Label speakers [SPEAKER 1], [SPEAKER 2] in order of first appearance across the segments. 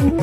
[SPEAKER 1] नमस्कार,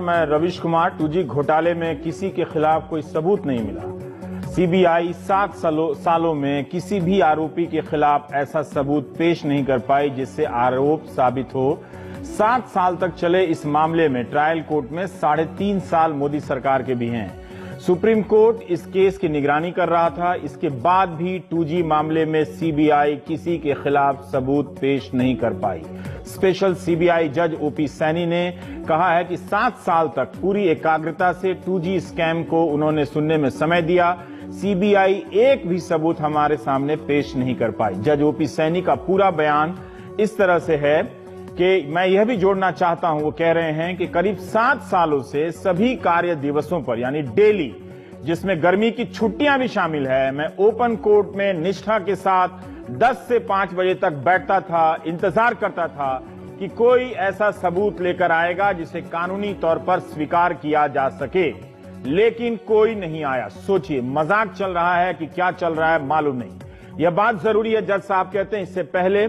[SPEAKER 1] मैं रविश कुमार। टूजी घोटाले में किसी के खिलाफ कोई सबूत नहीं मिला। सीबीआई सात सालों सालों में किसी भी आरोपी के खिलाफ ऐसा सबूत पेश नहीं कर पाई, जिससे आरोप साबित हो सात साल तक चले इस मामले में ट्रायल कोर्ट में साढ़े तीन साल मोदी सरकार के भी हैं। सुप्रीम कोर्ट इस केस की निगरानी कर रहा था। इसके बाद भी 2G मामले में सीबीआई किसी के खिलाफ सबूत पेश नहीं कर पाई। स्पेशल सीबीआई जज ओपी सैनी ने कहा है कि सात साल तक पूरी एकाग्रता से 2G स्कैम को उन्होंने सुनने में समय दिया। सीबीआई एक भी सबूत हमारे सामने पेश नहीं कर पाई। जज ओपी सैनी का पूरा बयान इस तरह से है कि मैं यह भी जोड़ना चाहता हूँ, वो कह रहे हैं कि करीब सात सालों से सभी कार्य दिवसों पर, यानी डेली, जिसमें गर्मी की छुट्टियाँ भी शामिल है, मैं ओपन कोर्ट में निष्ठा के साथ 10 से 5 बजे तक बैठता था, इंतज़ार करता था कि कोई ऐसा सबूत लेकर आएगा जिसे कानूनी तौर पर स्वीकार किया जा सके। लेकिन कोई नहीं आया। सोचिए, मज़ाक चल रहा है कि क्या चल रहा है, मालूम नहीं। यह बात ज़रूरी है, जज साहब कहते हैं, इससे पहले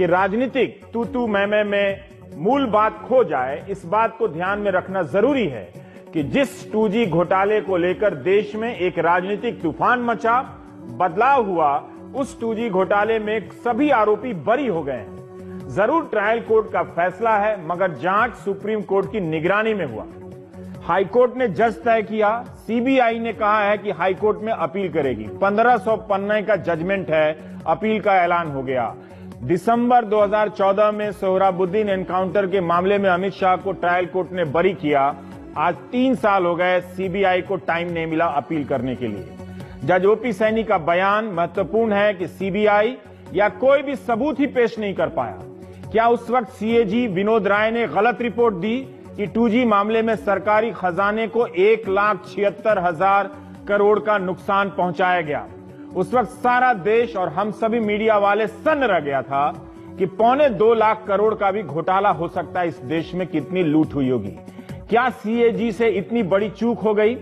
[SPEAKER 1] कि राजनीतिक तू तू मैं मैं में मूल बात खो जाए, इस बात को ध्यान में रखना ज़रूरी है कि जिस 2G घोटाले को लेकर देश में एक राजनीतिक तूफ़ान मचा, बदलाव हुआ, उस 2G घोटाले में सभी आरोपी बरी हो गए हैं। ज़रूर ट्रायल कोर्ट का फैसला है, मगर जाँच सुप्रीम कोर्ट की निगरानी में हुआ। हाईकोर्ट ने जज तय किया, सीबीआई ने कहा है कि हाईकोर्ट में अपील करेगी। 1500 पन्ने का जजमेंट है, अपील का ऐलान हो गया। दिसंबर 2014 में सोहराबुद्दीन एनकाउंटर के मामले में अमित शाह को ट्रायल कोर्ट ने बरी किया। आज तीन साल हो गए सीबीआई को टाइम नहीं मिला अपील करने के लिए। जज ओपी सैनी का बयान महत्वपूर्ण है कि सीबीआई या कोई भी सबूत ही पेश नहीं कर पाया। क्या उस वक्त सीएजी विनोद राय ने गलत रिपोर्ट दी कि 2G मामले में सरकारी खजाने को एक लाख छिहत्तर हज़ार करोड़ का नुकसान पहुँचाया गया? उस वक्त सारा देश और हम सभी मीडिया वाले सन्न रह गया था कि पौने दो लाख करोड़ का भी घोटाला हो सकता है इस देश में कितनी लूट हुई होगी। क्या सीएजी से इतनी बड़ी चूक हो गई?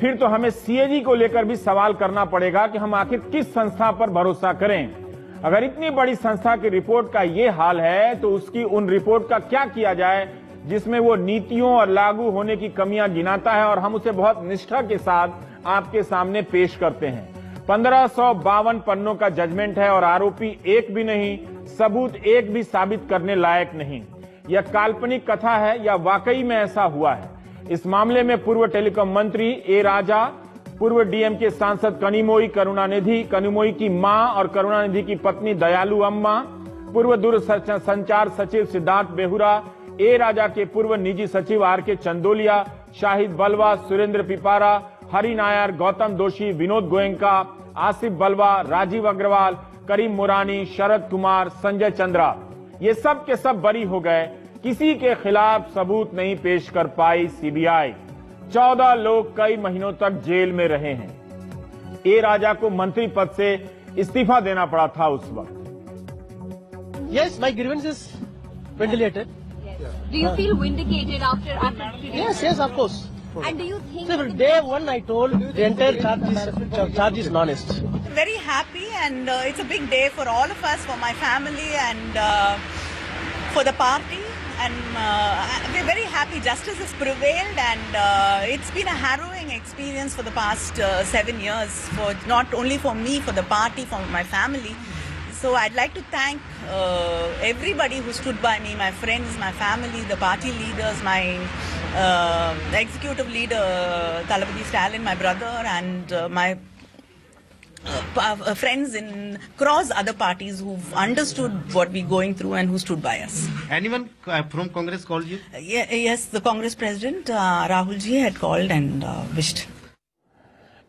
[SPEAKER 1] फिर तो हमें सीएजी को लेकर भी सवाल करना पड़ेगा कि हम आखिर किस संस्था पर भरोसा करें। अगर इतनी बड़ी संस्था की रिपोर्ट का ये हाल है तो उसकी उन रिपोर्ट का क्या किया जाए, जिसमें वो नीतियों और लागू होने की कमियाँ गिनाता है और हम उसे बहुत निष्ठा के साथ आपके सामने पेश करते हैं। पंद्रह पन्नों का जजमेंट है और आरोपी एक भी नहीं, सबूत एक भी साबित करने लायक नहीं। यह काल्पनिक कथा है, या वाकई में ऐसा हुआ है? इस मामले में पूर्व टेलीकॉम मंत्री ए राजा, पूर्व डीएम के सांसद कनिमोई करुणानिधि, कनिमोई की माँ और करुणानिधि की पत्नी दयालु अम्मा, पूर्व दूर संचार सचिव सिद्धार्थ बेहुरा, ए राजा के पूर्व निजी सचिव आर के चंदोलिया, शाहिद बलवा, सुरेंद्र पिपारा हरि नायर गौतम दोषी विनोद गोयंका आसिफ बलवा राजीव अग्रवाल करीम मुरानी शरद कुमार संजय चंद्रा ये सब के सब बरी हो गए किसी के खिलाफ सबूत नहीं पेश कर पाई सीबीआई चौदह लोग कई महीनों तक जेल में रहे हैं ए राजा को मंत्री पद से इस्तीफा देना पड़ा था उस वक्त
[SPEAKER 2] Yes, my grievance is ventilated.
[SPEAKER 3] Do you feel vindicated after after?
[SPEAKER 2] Yes, yes, of course.
[SPEAKER 3] And do you think?
[SPEAKER 2] From day one, I told the entire charge is, char- charge is non-est.
[SPEAKER 4] very happy and uh, it's a big day for all of us, for my family and uh, for the party. And uh, we're very happy justice has prevailed and uh, it's been a harrowing experience for the past uh, seven years, for not only for me, for the party, for my family. So I'd like to thank uh, everybody who stood by me, my friends, my family, the party leaders, my uh, executive leader, Talabadi Stalin, my brother, and uh, my uh, uh, friends in cross other parties who've understood what we're going through and who stood by us.
[SPEAKER 5] Anyone uh, from Congress called you?
[SPEAKER 4] Uh, ye- yes, the Congress president uh, Rahul ji had called and uh, wished.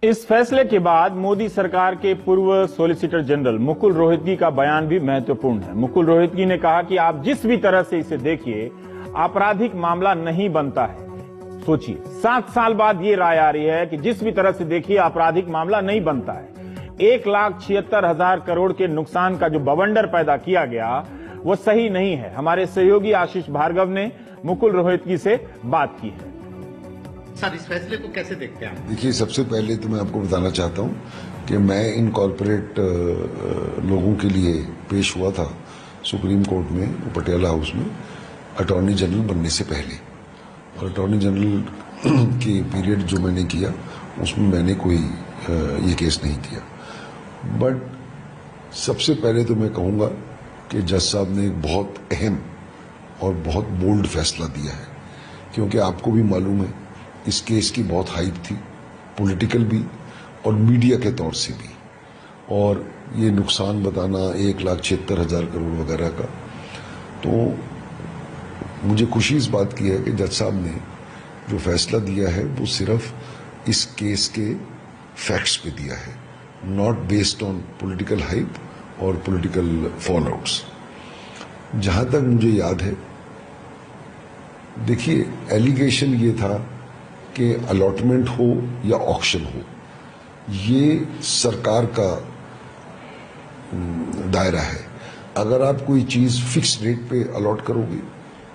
[SPEAKER 1] इस फैसले के बाद मोदी सरकार के पूर्व solicitor general Mukul रोहितगी का बयान भी महत्वपूर्ण है। मुकुल रोहितगी ने कहा कि आप जिस भी तरह से इसे देखिए, आपराधिक मामला नहीं बनता है। सोचिए, सात साल बाद ये राय आ रही है कि जिस भी तरह से देखिए, आपराधिक मामला नहीं बनता है। एक लाख छिहत्तर हज़ार करोड़ के नुकसान का जो बवंडर पैदा किया गया, वो सही नहीं है। हमारे सहयोगी आशीष भार्गव ने मुकुल रोहितगी से बात की है।
[SPEAKER 5] सर, इस फैसले को कैसे देखते हैं
[SPEAKER 6] देखिए, सबसे पहले तो मैं आपको बताना चाहता हूँ कि मैं इन कॉरपोरेट लोगों के लिए पेश हुआ था सुप्रीम कोर्ट में, पटियाला हाउस में अटॉर्नी जनरल बनने से पहले। और अटॉर्नी जनरल के पीरियड जो मैंने किया, उसमें मैंने कोई ये केस नहीं किया। बट सबसे पहले तो मैं कहूँगा कि जज साहब ने एक बहुत अहम और बहुत बोल्ड फैसला दिया है। क्योंकि आपको भी मालूम है इस केस की बहुत हाइप थी पॉलिटिकल भी और मीडिया के तौर से भी। और ये नुकसान बताना एक लाख छिहत्तर हज़ार करोड़ वगैरह का। तो मुझे खुशी इस बात की है कि जज साहब ने जो फैसला दिया है, वो सिर्फ़ इस केस के फैक्ट्स पे दिया है not based on political hype और पॉलिटिकल फॉलोआउट्स जहाँ तक मुझे याद है, देखिए एलिगेशन ये था कि अलॉटमेंट हो या ऑक्शन हो, ये सरकार का दायरा है। अगर आप कोई चीज़ फिक्स रेट पे अलॉट करोगे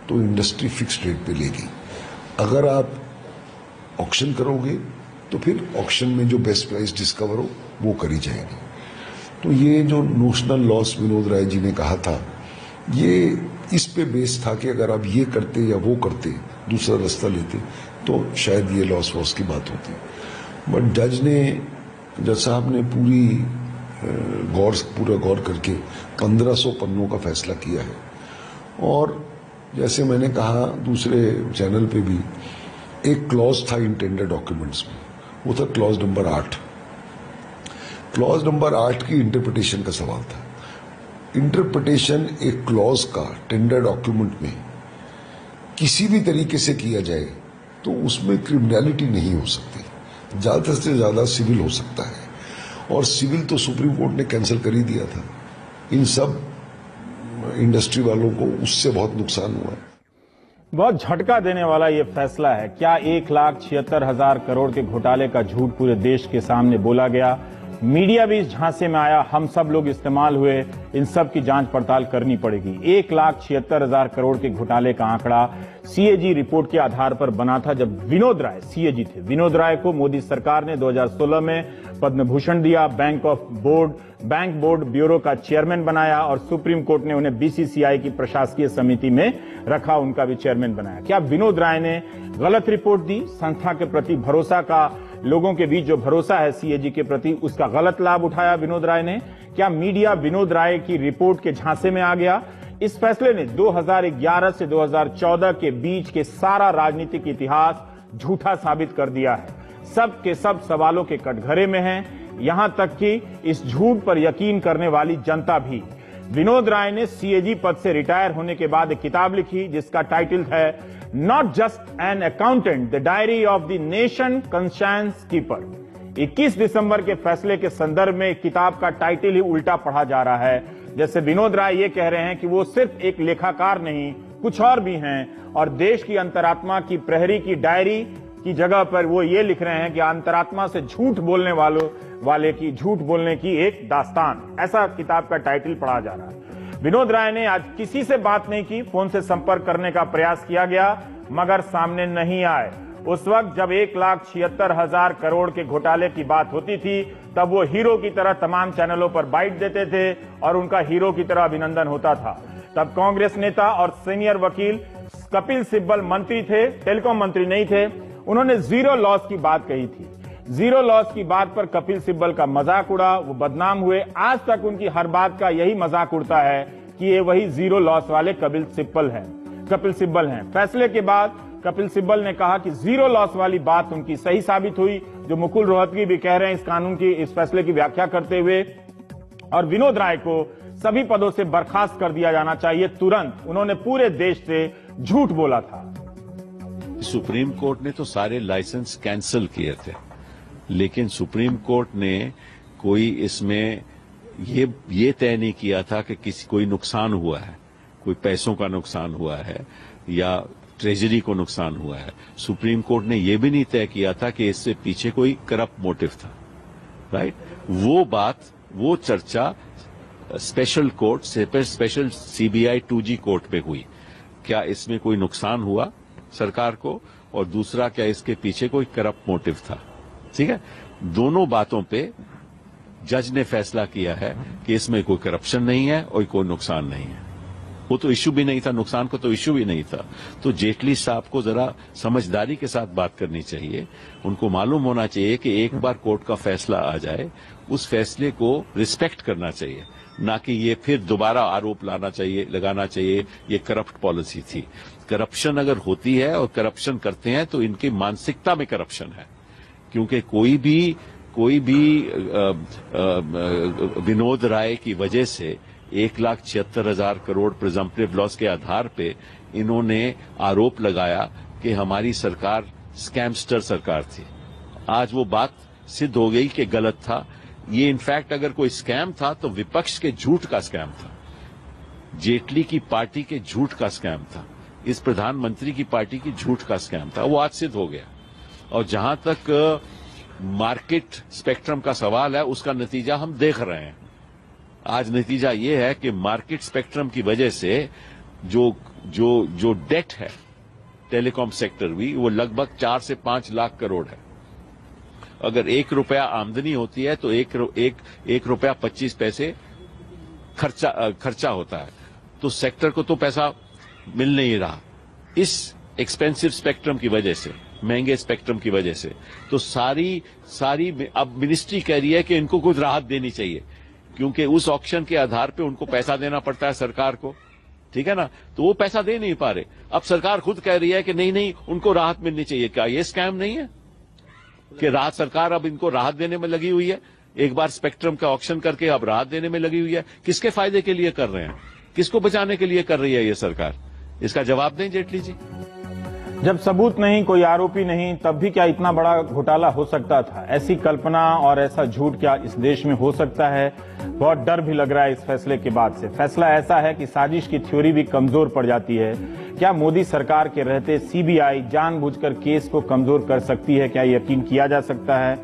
[SPEAKER 6] तो इंडस्ट्री फिक्स रेट पे लेगी। अगर आप ऑक्शन करोगे तो फिर ऑक्शन में जो बेस्ट प्राइस डिस्कवर हो, वो करी जाएगी। तो ये जो नोशनल लॉस विनोद राय जी ने कहा था, ये इस पे बेस था कि अगर आप ये करते या वो करते, दूसरा रास्ता लेते तो शायद ये लॉस वॉस की बात होती। बट जज ने जज साहब ने पूरी गौर, पूरा गौर करके 1500 पन्नों का फैसला किया है। और जैसे मैंने कहा दूसरे चैनल पे भी, एक क्लॉज था इन टेंडर डॉक्यूमेंट्स में। वो था क्लॉज नंबर आठ। क्लॉज नंबर आठ की इंटरप्रिटेशन का सवाल था। इंटरप्रिटेशन एक क्लॉज का टेंडर डॉक्यूमेंट में किसी भी तरीके से किया जाए तो उसमें क्रिमिनलिटी नहीं हो सकती। ज़्यादा से ज़्यादा सिविल हो सकता है। और सिविल तो सुप्रीम कोर्ट ने कैंसिल कर ही दिया था। इन सब इंडस्ट्री वालों को उससे बहुत नुकसान हुआ।
[SPEAKER 1] बहुत झटका देने वाला ये फैसला है। क्या एक लाख छिहत्तर हज़ार करोड़ के घोटाले का झूठ पूरे देश के सामने बोला गया? मीडिया भी इस झांसे में आया। हम सब लोग इस्तेमाल हुए। इन सब की जाँच पड़ताल करनी पड़ेगी। एक लाख छिहत्तर हज़ार करोड़ के घोटाले का आंकड़ा सीएजी रिपोर्ट के आधार पर बना था जब विनोद राय सीएजी थे। विनोद राय को मोदी सरकार ने 2016 में पद्म भूषण दिया bank of board bank board bureau का चेयरमैन बनाया और सुप्रीम कोर्ट ने उन्हें बीसीसीआई की प्रशासकीय समिति में रखा, उनका भी चेयरमैन बनाया। क्या विनोद राय ने गलत रिपोर्ट दी? संस्था के प्रति भरोसा का, लोगों के बीच जो भरोसा है सीएजी के प्रति, उसका गलत लाभ उठाया विनोद राय ने। क्या मीडिया विनोद राय की रिपोर्ट के झांसे में आ गया? इस फैसले ने 2011 से 2014 के बीच के सारा राजनीतिक इतिहास झूठा साबित कर दिया है। सब के सब सवालों के कटघरे में हैं। यहाँ तक कि इस झूठ पर यकीन करने वाली जनता भी। विनोद राय ने सीएजी पद से रिटायर होने के बाद एक किताब लिखी, जिसका टाइटल है not just an accountant the diary of the nation conscience keeper 21 दिसंबर के फैसले के संदर्भ में किताब का टाइटल ही उल्टा पढ़ा जा रहा है। जैसे विनोद राय ये कह रहे हैं कि वो सिर्फ़ एक लेखाकार नहीं, कुछ और भी हैं और देश की अंतरात्मा की प्रहरी की डायरी की जगह पर वो ये लिख रहे हैं कि अंतरात्मा से झूठ बोलने वालों, वाले की झूठ बोलने की एक दास्तान। ऐसा किताब का टाइटल पढ़ा जा रहा है। विनोद राय ने आज किसी से बात नहीं की, फ़ोन से संपर्क करने का प्रयास किया गया, मगर सामने नहीं आए। उस वक्त जब एक लाख छिहत्तर हज़ार करोड़ के घोटाले की बात होती थी, तब वो हीरो की तरह तमाम चैनलों पर बाइट देते थे और उनका हीरो की तरह अभिनंदन होता था। तब कांग्रेस नेता और सीनियर वकील कपिल सिब्बल मंत्री थे, टेलीकॉम मंत्री नहीं थे। उन्होंने ज़ीरो लॉस की बात कही थी। ज़ीरो लॉस की बात पर कपिल सिब्बल का मज़ाक उड़ा, वो बदनाम हुए। आज तक उनकी हर बात का यही मज़ाक उड़ता है कि ये वही ज़ीरो लॉस वाले कपिल सिब्बल हैं। कपिल सिब्बल हैं। फैसले के बाद कपिल सिब्बल ने कहा कि ज़ीरो लॉस वाली बात उनकी सही साबित हुई, जो मुकुल रोहतगी भी कह रहे हैं इस कानून की, इस फैसले की व्याख्या करते हुए। और विनोद राय को सभी पदों से बर्खास्त कर दिया जाना चाहिए तुरंत। उन्होंने पूरे देश से झूठ बोला था।
[SPEAKER 7] सुप्रीम कोर्ट ने तो सारे लाइसेंस कैंसिल किए थे, लेकिन सुप्रीम कोर्ट ने कोई इसमें ये ये तय नहीं किया था कि किसी, कोई नुकसान हुआ है, कोई पैसों का नुकसान हुआ है, या ट्रेजरी को नुकसान हुआ है। सुप्रीम कोर्ट ने यह भी नहीं तय किया था कि इससे पीछे कोई करप्ट मोटिव था। राइट वो बात, वो चर्चा special court special CBI two G court में हुई। क्या इसमें कोई नुकसान हुआ सरकार को? और दूसरा, क्या इसके पीछे कोई करप्ट मोटिव था? ठीक है? दोनों बातों पे जज ने फैसला किया है कि इसमें कोई करप्शन नहीं है और कोई नुकसान नहीं है। वो तो इश्यू भी नहीं था, नुकसान को तो इश्यू भी नहीं था। तो जेटली साहब को जरा समझदारी के साथ बात करनी चाहिए। उनको मालूम होना चाहिए कि एक बार कोर्ट का फैसला आ जाए, उस फैसले को रिस्पेक्ट करना चाहिए, ना कि ये फिर दोबारा आरोप लाना चाहिए, लगाना चाहिए। ये करप्ट पॉलिसी थी। करप्शन अगर होती है और करप्शन करते हैं तो इनकी मानसिकता में करप्शन है। क्योंकि कोई भी कोई भी विनोद राय की वजह से एक लाख छिहत्तर हज़ार करोड़ प्रिजम्पटिव लॉस के आधार पे इन्होंने आरोप लगाया कि हमारी सरकार स्कैमस्टर सरकार थी। आज वो बात सिद्ध हो गई कि गलत था। ये इनफैक्ट अगर कोई स्कैम था तो विपक्ष के झूठ का स्कैम था। जेटली की पार्टी के झूठ का स्कैम था। इस प्रधानमंत्री की पार्टी की झूठ का स्कैम था। वो आज सिद्ध हो गया। और जहाँ तक मार्केट स्पेक्ट्रम का सवाल है, उसका नतीजा हम देख रहे हैं। आज नतीजा ये है कि मार्केट स्पेक्ट्रम की वजह से जो जो जो डेट है टेलीकॉम सेक्टर भी, वो लगभग चार से पाँच लाख करोड़ है। अगर एक रुपया आमदनी होती है तो एक एक एक रुपया पच्चीस पैसे खर्चा खर्चा होता है। तो सेक्टर को तो पैसा मिल नहीं रहा। इस एक्सपेंसिव स्पेक्ट्रम की वजह से, महँगे स्पेक्ट्रम की वजह से तो सारी सारी, अब मिनिस्ट्री कह रही है कि इनको कुछ राहत देनी चाहिए। क्योंकि उस ऑप्शन के आधार पे उनको पैसा देना पड़ता है सरकार को। ठीक है ना? तो वो पैसा दे नहीं पा रहे। अब सरकार खुद कह रही है कि नहीं नहीं, उनको राहत मिलनी चाहिए। क्या ये स्कैम नहीं है? कि राहत सरकार अब इनको राहत देने में लगी हुई है? एक बार स्पेक्ट्रम का ऑप्शन करके अब राहत देने में लगी हुई है। किसके फ़ायदे के लिए कर रहे हैं? किसको बचाने के लिए कर रही है ये सरकार? इसका जवाब दें जेटली जी
[SPEAKER 1] जब सबूत नहीं, कोई आरोपी नहीं, तब भी क्या इतना बड़ा घोटाला हो सकता था? ऐसी कल्पना और ऐसा झूठ क्या इस देश में हो सकता है? बहुत डर भी लग रहा है इस फैसले के बाद से। फैसला ऐसा है कि साजिश की थ्योरी भी कमज़ोर पड़ जाती है। क्या मोदी सरकार के रहते सीबीआई जानबूझकर केस को कमज़ोर कर सकती है? क्या यकीन किया जा सकता है?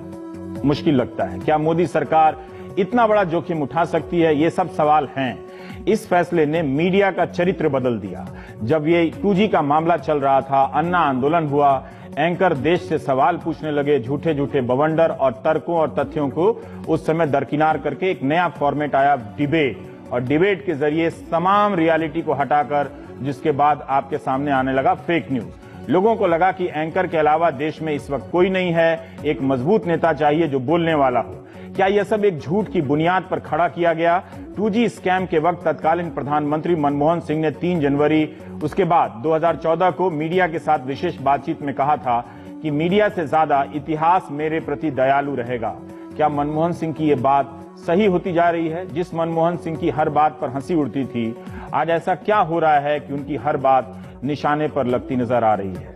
[SPEAKER 1] मुश्किल लगता है। क्या मोदी सरकार इतना बड़ा जोखिम उठा सकती है? ये सब सवाल हैं। इस फैसले ने मीडिया का चरित्र बदल दिया। जब ये 2G का मामला चल रहा था, अन्ना आंदोलन हुआ एंकर देश से सवाल पूछने लगे झूठे झूठे बवंडर और तर्कों और तथ्यों को उस समय दरकिनार करके एक नया फॉर्मेट आया डिबेट। और डिबेट के ज़रिए तमाम रियलिटी को हटाकर, जिसके बाद आपके सामने आने लगा फेक न्यूज़ लोगों को लगा कि एंकर के अलावा देश में इस वक्त कोई नहीं है, एक मज़बूत नेता चाहिए जो बोलने वाला हो। क्या यह सब एक झूठ की बुनियाद पर खड़ा किया गया? 2G स्कैम के वक्त तत्कालीन प्रधानमंत्री मनमोहन सिंह ने 3 जनवरी, उसके बाद 2014 को मीडिया के साथ विशेष बातचीत में कहा था कि मीडिया से ज़्यादा इतिहास मेरे प्रति दयालु रहेगा। क्या मनमोहन सिंह की ये बात सही होती जा रही है? जिस मनमोहन सिंह की हर बात पर हँसी उड़ती थी, आज ऐसा क्या हो रहा है कि उनकी हर बात निशाने पर लगती नज़र आ रही है?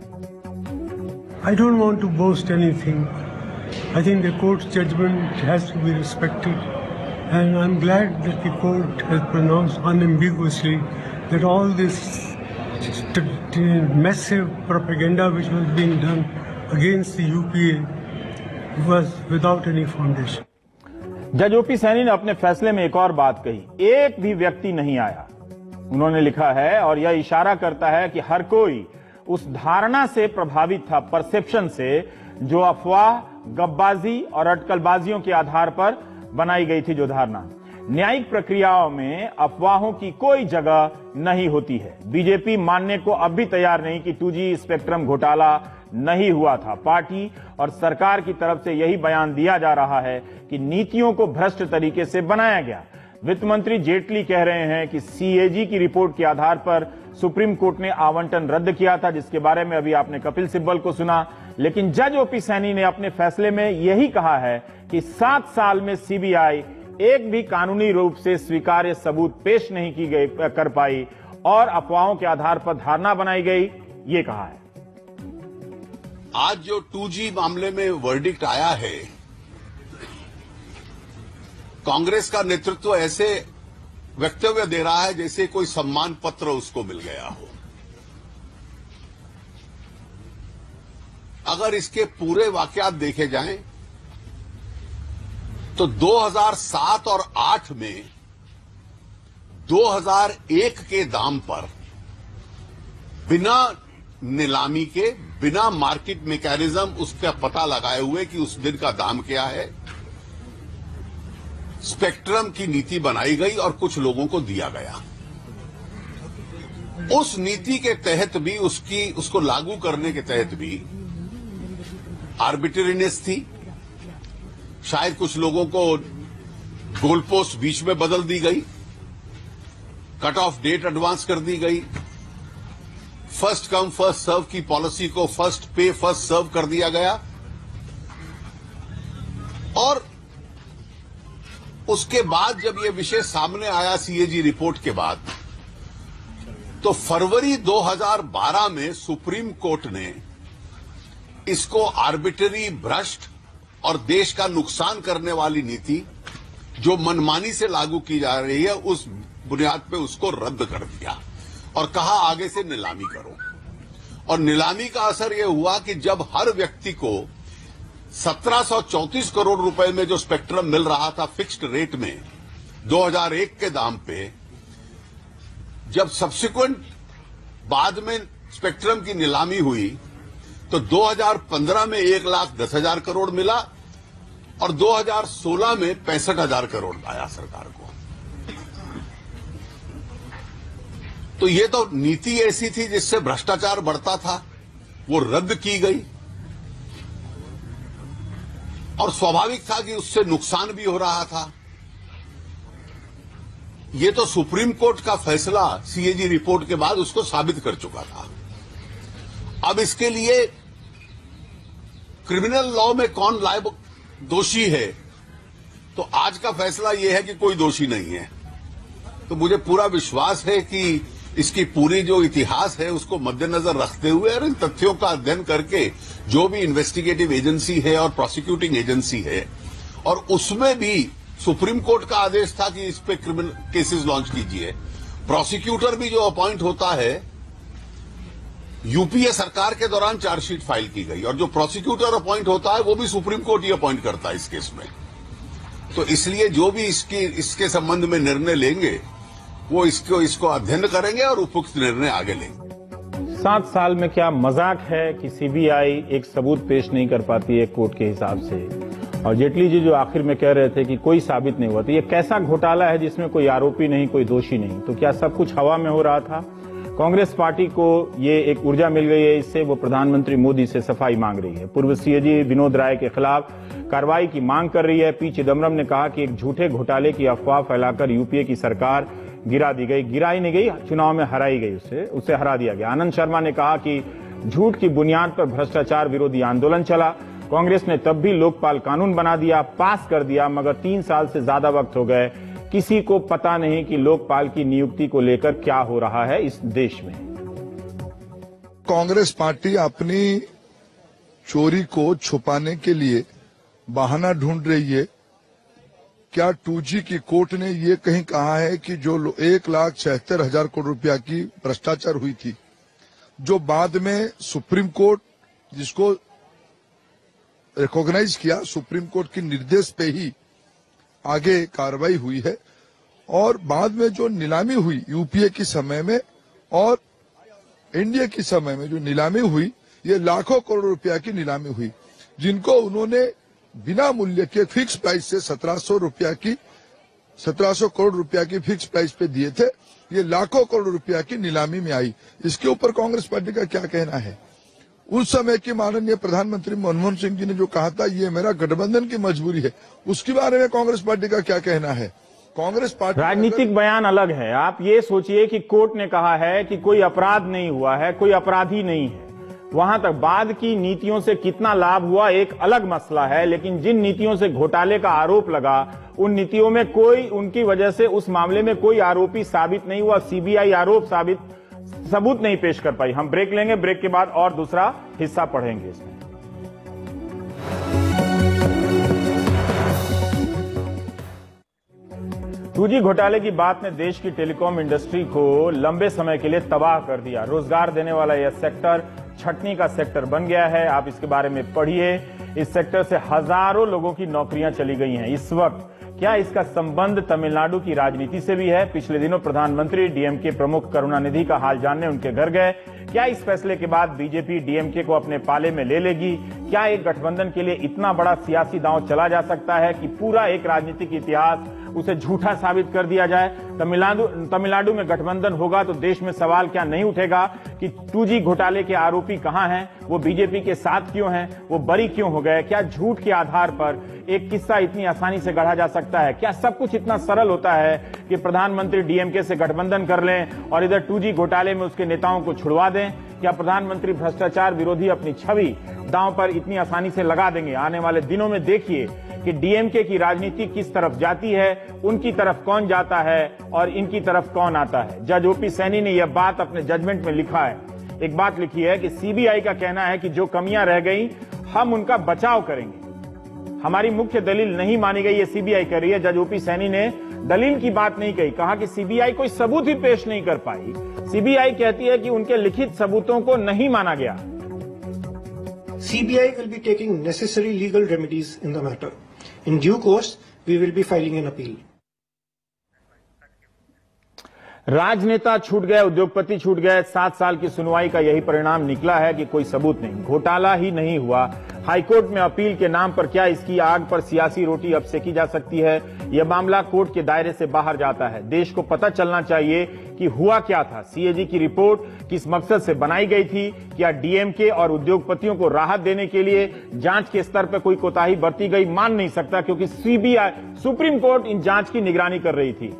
[SPEAKER 8] I don't want to boast anything. I think the court's judgment has to be respected. And I'm glad that the court has pronounced unambiguously that all this massive propaganda which was being done against the UPA was without any foundation.
[SPEAKER 1] जज OP Saini ने अपने फैसले में एक और बात कही एक भी व्यक्ति नहीं आया उन्होंने लिखा है और यह इशारा करता है कि हर कोई उस धारणा से प्रभावित था परसेप्शन से जो अफवाह गब्बाजी और अटकलबाजियों के आधार पर बनाई गई थी जो धारणा। न्यायिक प्रक्रियाओं में अफवाहों की कोई जगह नहीं होती है। बीजेपी मानने को अब भी तैयार नहीं कि 2G स्पेक्ट्रम घोटाला नहीं हुआ था। पार्टी और सरकार की तरफ़ से यही बयान दिया जा रहा है कि नीतियों को भ्रष्ट तरीके से बनाया गया। वित्त मंत्री जेटली कह रहे हैं कि सीएजी की रिपोर्ट के आधार पर सुप्रीम कोर्ट ने आवंटन रद्द किया था, जिसके बारे में अभी आपने कपिल सिब्बल को सुना। लेकिन जज ओपी सैनी ने अपने फैसले में यही कहा है कि सात साल में सीबीआई एक भी कानूनी रूप से स्वीकार्य सबूत पेश नहीं की गई, कर पाई और अफवाहों के आधार पर धारणा बनाई गई, ये कहा है।
[SPEAKER 9] आज जो 2G मामले में वर्डिक्ट आया है, कांग्रेस का नेतृत्व ऐसे वक्तव्य दे रहा है जैसे कोई सम्मान पत्र उसको मिल गया हो। अगर इसके पूरे वाकयात देखे जाएँ तो 2007 और 8 में 2001 के दाम पर बिना नीलामी के, बिना मार्केट मैकेनिज्म उसका पता लगाए हुए कि उस दिन का दाम क्या है स्पेक्ट्रम की नीति बनाई गई और कुछ लोगों को दिया गया। उस नीति के तहत भी उसकी, उसको लागू करने के तहत भी आर्बिट्रेरीनेस थी। शायद कुछ लोगों को गोल पोस्ट बीच में बदल दी गई। कट ऑफ़ डेट एडवांस कर दी गई। फ़र्स्ट कम फ़र्स्ट सर्व की पॉलिसी को फ़र्स्ट पे फ़र्स्ट सर्व कर दिया गया। और उसके बाद जब यह विषय सामने आया सीएजी रिपोर्ट के बाद तो फरवरी 2012 में सुप्रीम कोर्ट ने इसको आर्बिटरी भ्रष्ट और देश का नुकसान करने वाली नीति, जो मनमानी से लागू की जा रही है, उस बुनियाद पे उसको रद्द कर दिया और कहा आगे से नीलामी करो। और नीलामी का असर यह हुआ कि जब हर व्यक्ति को 1734 करोड़ रुपए में जो स्पेक्ट्रम मिल रहा था फिक्स्ड रेट में 2001 के दाम पे, जब सब्सिक्वेंट बाद में स्पेक्ट्रम की नीलामी हुई तो 2015 में एक लाख दस हज़ार करोड़ मिला और 2016 में पैंसठ हज़ार करोड़ आया सरकार को। तो ये तो नीति ऐसी थी जिससे भ्रष्टाचार बढ़ता था, वो रद्द की गई। और स्वाभाविक था कि उससे नुकसान भी हो रहा था। ये तो सुप्रीम कोर्ट का फैसला सीएजी रिपोर्ट के बाद उसको साबित कर चुका था। अब इसके लिए क्रिमिनल लॉ में कौन लाइब दोषी है? तो आज का फैसला यह है कि कोई दोषी नहीं है। तो मुझे पूरा विश्वास है कि इसकी पूरी जो इतिहास है, उसको मद्देनजर रखते हुए और इन तथ्यों का अध्ययन करके जो भी इन्वेस्टिगेटिव एजेंसी है और प्रोसिक्यूटिंग एजेंसी है, और उसमें भी सुप्रीम कोर्ट का आदेश था कि इस पे क्रिमिनल केसेस लॉन्च कीजिए। प्रोसिक्यूटर भी जो अपॉइंट होता है यूपीए सरकार के दौरान चार्जशीट फ़ाइल की गई, और जो प्रोसिक्यूटर अपॉइंट होता है, वो भी सुप्रीम कोर्ट ही अपॉइंट करता है इस केस में। तो इसलिए जो भी इसकी, इसके संबंध में निर्णय लेंगे वो इसको इसको अध्ययन करेंगे और उपयुक्त निर्णय आगे लेंगे।
[SPEAKER 1] सात साल में क्या मज़ाक है कि सीबीआई एक सबूत पेश नहीं कर पाती है कोर्ट के हिसाब से? और जेटली जी जो आखिर में कह रहे थे कि कोई साबित नहीं हुआ तो ये कैसा घोटाला है जिसमें कोई आरोपी नहीं, कोई दोषी नहीं? तो क्या सब कुछ हवा में हो रहा था? कांग्रेस पार्टी को ये एक ऊर्जा मिल गई है, इससे वो प्रधानमंत्री मोदी से सफ़ाई मांग रही है। पूर्व सीएजी विनोद राय के खिलाफ कार्रवाई की मांग कर रही है। पी चिदम्बरम ने कहा कि एक झूठे घोटाले की अफवाह फैलाकर यूपीए की सरकार गिरा दी गई, गिराई नहीं गई, चुनाव में हराई गई उससे उसे हरा दिया गया। आनंद शर्मा ने कहा कि झूठ की बुनियाद पर भ्रष्टाचार विरोधी आंदोलन चला। कांग्रेस ने तब भी लोकपाल कानून बना दिया, पास कर दिया, मगर तीन साल से ज़्यादा वक्त हो गए। किसी को पता नहीं कि लोकपाल की नियुक्ति को लेकर क्या हो रहा है इस देश में।
[SPEAKER 10] कांग्रेस पार्टी अपनी चोरी को छुपाने के लिए बहाना ढूंढ रही है। क्या टू की कोर्ट ने ये कहीं कहा है कि जो एक लाख छिहत्तर हज़ार करोड़ रुपया की भ्रष्टाचार हुई थी, जो बाद में सुप्रीम कोर्ट, जिसको रिकॉग्नाइज किया, सुप्रीम कोर्ट के निर्देश पे ही आगे कार्रवाई हुई है, और बाद में जो नीलामी हुई यूपीए के समय में, और एनडीए के समय में जो नीलामी हुई, ये लाखों करोड़ रुपया की नीलामी हुई, जिनको उन्होंने बिना मूल्य के फिक्स प्राइस से सत्रह सौ रुपया की, सत्रह सौ करोड़ रुपया की फिक्स प्राइस पे दिए थे। ये लाखों करोड़ रुपया की नीलामी में आई। इसके ऊपर कांग्रेस पार्टी का क्या कहना है? उस समय के माननीय प्रधानमंत्री मनमोहन सिंह जी ने जो कहा था, ये मेरा गठबंधन की मजबूरी है। उसके बारे में कांग्रेस पार्टी का क्या कहना है? कांग्रेस पार्टी
[SPEAKER 1] राजनीतिक बयान अलग है। आप ये सोचिए कि कोर्ट ने कहा है कि कोई अपराध नहीं हुआ है, कोई अपराधी नहीं है। वहाँ तक बाद की नीतियों से कितना लाभ हुआ, एक अलग मसला है, लेकिन जिन नीतियों से घोटाले का आरोप लगा, उन नीतियों में कोई, उनकी वजह से उस मामले में कोई आरोपी साबित नहीं हुआ, सीबीआई आरोप साबित, सबूत नहीं पेश कर पाई। हम ब्रेक लेंगे, ब्रेक के बाद और दूसरा हिस्सा पढ़ेंगे इसमें। टू घोटाले की बात ने देश की टेलीकॉम इंडस्ट्री को लंबे समय के लिए तबाह कर दिया। रोज़गार देने वाला यह सेक्टर छटनी का सेक्टर बन गया है। आप इसके बारे में पढ़िए। इस सेक्टर से हज़ारों लोगों की नौकरियाँ चली गई हैं। इस वक्त क्या इसका संबंध तमिलनाडु की राजनीति से भी है? पिछले दिनों प्रधानमंत्री डीएमके प्रमुख करुणानिधि का हाल जानने उनके घर गए। क्या इस फैसले के बाद बीजेपी डीएमके को अपने पाले में ले लेगी? क्या एक गठबंधन के लिए इतना बड़ा सियासी दांव चला जा सकता है कि पूरा एक राजनीतिक इतिहास उसे झूठा साबित कर दिया जाए। तमिलनाडु तमिलनाडु में गठबंधन होगा तो देश में सवाल क्या नहीं उठेगा कि टू घोटाले के आरोपी कहाँ हैं? वो बीजेपी के साथ क्यों हैं? वो बरी क्यों हो गए? क्या झूठ के आधार पर एक किस्सा इतनी आसानी से गढ़ा जा सकता है? क्या सब कुछ इतना सरल होता है कि प्रधानमंत्री डीएमके से गठबंधन कर लें और इधर टू घोटाले में उसके नेताओं को छुड़वा दें? क्या प्रधानमंत्री भ्रष्टाचार विरोधी अपनी छवि दांव पर इतनी आसानी से लगा देंगे? आने वाले दिनों में देखिए कि डीएमके की राजनीति किस तरफ़ जाती है, उनकी तरफ़ कौन जाता है और इनकी तरफ़ कौन आता है। जज ओपी सैनी ने यह बात अपने जजमेंट में लिखा है। एक बात लिखी है कि सीबीआई का कहना है कि जो कमियाँ रह गई, हम उनका बचाव करेंगे। हमारी मुख्य दलील नहीं मानी गई, ये सीबीआई कर रही है। जज ओपी सैनी ने दलील की बात नहीं कही, कहा कि सीबीआई कोई सबूत ही पेश नहीं कर पाई। सीबीआई कहती है कि उनके लिखित सबूतों को नहीं माना गया।
[SPEAKER 11] CBI will be taking necessary legal remedies in the matter. In due course, we will be filing an appeal.
[SPEAKER 1] राजनेता छूट गए उद्योगपति छूट गए सात साल की सुनवाई का यही परिणाम निकला है कि कोई सबूत नहीं घोटाला ही नहीं हुआ हाईकोर्ट में अपील के नाम पर क्या इसकी आग पर सियासी रोटी अब सेकी जा सकती है? यह मामला कोर्ट के दायरे से बाहर जाता है। देश को पता चलना चाहिए कि हुआ क्या था। सीएजी की रिपोर्ट किस मकसद से बनाई गई थी? क्या डीएमके और उद्योगपतियों को राहत देने के लिए जाँच के स्तर पर कोई कोताही बरती गई? मान नहीं सकता क्योंकि सीबीआई, सुप्रीम कोर्ट इन जाँच की निगरानी कर रही थी।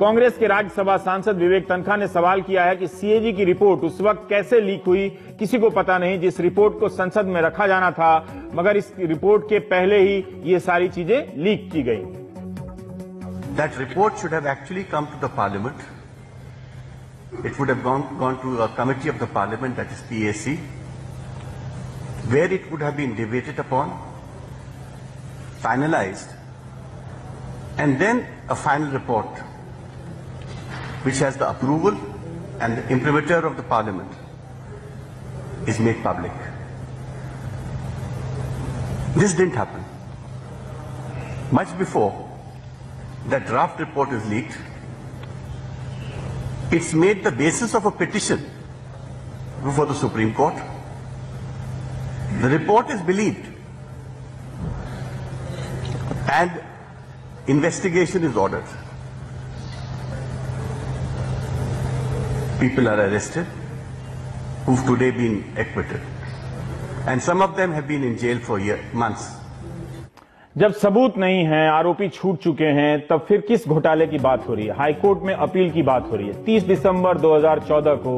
[SPEAKER 1] कांग्रेस के राज्यसभा सांसद विवेक तनखा ने सवाल किया है कि सीएजी की रिपोर्ट उस वक्त कैसे लीक हुई, किसी को पता नहीं, जिस रिपोर्ट को संसद में रखा जाना था, मगर इस रिपोर्ट के पहले ही ये सारी चीज़ें लीक की गई।
[SPEAKER 12] That report should have actually come to the parliament it would gone to committee of the parliament that is PAC where it would have finalise and then a final report which has the approval and the imprimatur of the parliament is made public. This didn't happen. Much before that draft report is leaked, it's made the basis of a petition before the Supreme Court. The report is believed and investigation is ordered. People are arrested who've today been acquitted. And some of them have been in jail for year, months.
[SPEAKER 1] जब सबूत नहीं है आरोपी छूट चुके हैं तब फिर किस घोटाले की बात हो रही है हाईकोर्ट में अपील की बात हो रही है 30 दिसंबर 2014 को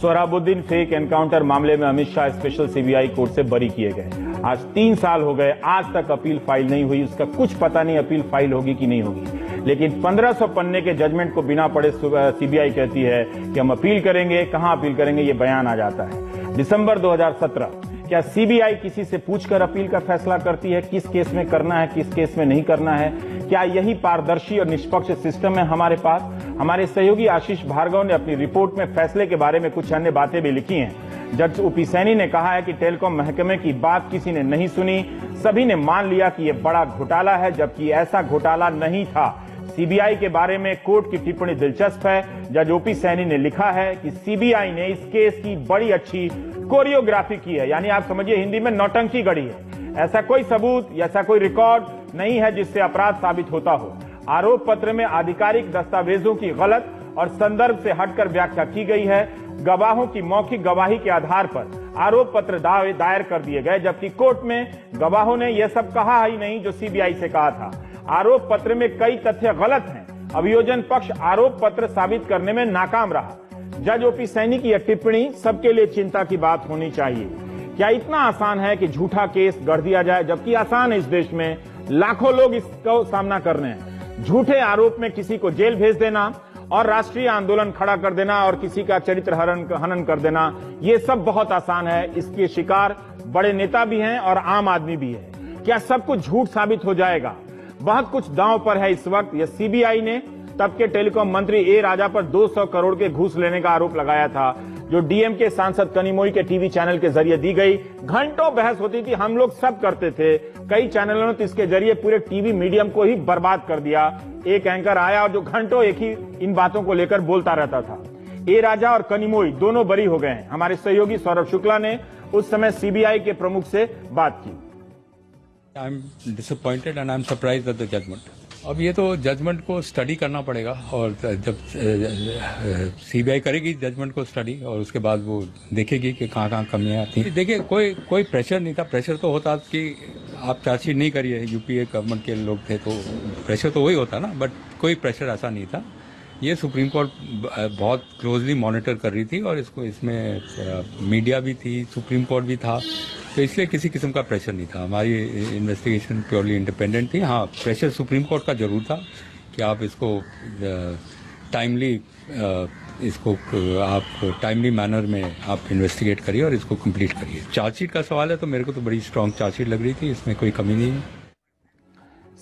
[SPEAKER 1] सोहराबुद्दीन फेक एनकाउंटर मामले में Amit Shah special CBI court से बरी किए गए आज तीन साल हो गए आज तक अपील फ़ाइल नहीं हुई उसका कुछ पता नहीं अपील फ़ाइल होगी कि नहीं होगी लेकिन 1500 पन्ने के जजमेंट को बिना पढ़े सीबीआई कहती है कि हम अपील करेंगे, कहाँ अपील करेंगे, ये बयान आ जाता है। दिसंबर 2017 क्या सीबीआई किसी से पूछकर अपील का फैसला करती है? किस केस में करना है, किस केस में नहीं करना है? क्या यही पारदर्शी और निष्पक्ष सिस्टम है हमारे पास? हमारे सहयोगी आशीष भार्गव ने अपनी रिपोर्ट में फैसले के बारे में कुछ अन्य बातें भी लिखी हैं। जज ओपी सैनी ने कहा है कि टेलीकॉम महकमे की बात किसी ने नहीं सुनी। सभी ने मान लिया कि यह बड़ा घोटाला है, जबकि ऐसा घोटाला नहीं था। सीबीआई के बारे में कोर्ट की टिप्पणी दिलचस्प है। जज ओपी सैनी ने लिखा है कि सीबीआई ने इस केस की बड़ी अच्छी कोरियोग्राफी की है। यानी आप समझिए, हिंदी में नौटंकी गढ़ी है। ऐसा कोई सबूत, ऐसा कोई रिकॉर्ड नहीं है जिससे अपराध साबित होता हो। आरोप पत्र में आधिकारिक दस्तावेजों की गलत और संदर्भ से हटकर व्याख्या की गई है। गवाहों की मौखिक गवाही के आधार पर आरोप पत्र दायर कर दिए गए, जबकि कोर्ट में गवाहों ने यह सब कहा ही नहीं जो सीबीआई से कहा था। आरोप पत्र में कई तथ्य गलत हैं। अभियोजन पक्ष आरोप पत्र साबित करने में नाकाम रहा। जज ओपी सैनी की यह टिप्पणी, सबके लिए चिंता की बात होनी चाहिए। क्या इतना आसान है कि झूठा केस गढ़ दिया जाए, जबकि आसान है इस देश में? लाखों लोग इसका सामना कर रहे हैं। झूठे आरोप में किसी को जेल भेज देना और राष्ट्रीय आंदोलन खड़ा कर देना और किसी का चरित्र हरण हनन कर देना, ये सब बहुत आसान है। इसके शिकार बड़े नेता भी हैं और आम आदमी भी है। क्या सब कुछ झूठ साबित हो जाएगा? बहुत कुछ दांव पर है। इस वक्त यह सीबीआई ने तब के टेलीकॉम मंत्री ए राजा पर 200 करोड़ के घूस लेने का आरोप लगाया था, जो डीएम के सांसद कनिमोई के टीवी चैनल के ज़रिए दी गई। घंटों बहस होती थी, हम लोग सब करते थे। कई चैनलों ने तो इसके ज़रिए पूरे टीवी मीडियम को ही बर्बाद कर दिया। एक एंकर आया और जो घंटों एक ही इन बातों को लेकर बोलता रहता था। ए राजा और कनिमोई दोनों बरी हो गए हैं। हमारे सहयोगी सौरभ शुक्ला ने उस समय सीबीआई के प्रमुख से बात की।
[SPEAKER 13] I am disappointed and I am surprise at the judgement अब ये तो जजमेंट को स्टडी करना पड़ेगा और जब सीबीआई करेगी जजमेंट को स्टडी और उसके बाद वो देखेगी कि कहाँ कहाँ कमियाँ आती हैं। देखिए, कोई कोई प्रेशर नहीं था। प्रेशर तो होता कि आप चार्जशीट नहीं करिए। यूपीए गवर्नमेंट के लोग थे तो प्रेशर तो वही होता ना। बट कोई प्रेशर ऐसा नहीं था। ये सुप्रीम कोर्ट बहुत क्लोजली मॉनिटर कर रही थी और इसको इसमें मीडिया भी थी, सुप्रीम कोर्ट भी था। तो इसलिए किसी किस्म का प्रेशर नहीं था। हमारी इन्वेस्टिगेशन प्योरली इंडिपेंडेंट थी। हाँ प्रेशर सुप्रीम कोर्ट का ज़रूर था कि आप इसको टाइमली इसको आप टाइमली मैनर में आप इन्वेस्टिगेट करिए और इसको कंप्लीट करिए। चार्जशीट का सवाल है तो मेरे को तो बड़ी स्ट्रांग चार्जशीट लग रही थी, इसमें कोई कमी नहीं है।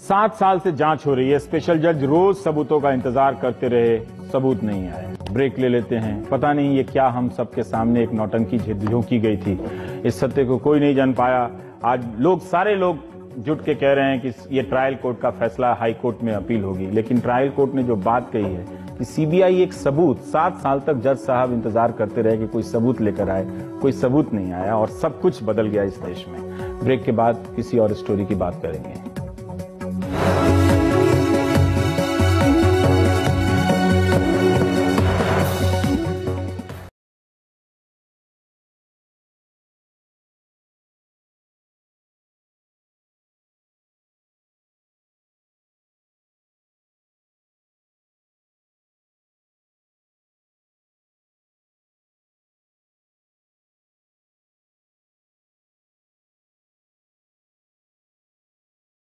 [SPEAKER 1] सात साल से जाँच हो रही है। स्पेशल जज रोज सबूतों का इंतज़ार करते रहे। सबूत नहीं आए। ब्रेक ले लेते हैं। पता नहीं ये क्या हम सबके सामने एक नौटंकी झोंकी गई थी। इस सत्य को कोई नहीं जान पाया। आज लोग, सारे लोग जुट के कह रहे हैं कि ये ट्रायल कोर्ट का फैसला हाई कोर्ट में अपील होगी। लेकिन ट्रायल कोर्ट ने जो बात कही है कि सीबीआई एक सबूत, सात साल तक जज साहब इंतज़ार करते रहे कि कोई सबूत लेकर आए, कोई सबूत नहीं आया और सब कुछ बदल गया इस देश में। ब्रेक के बाद किसी और स्टोरी की बात करेंगे।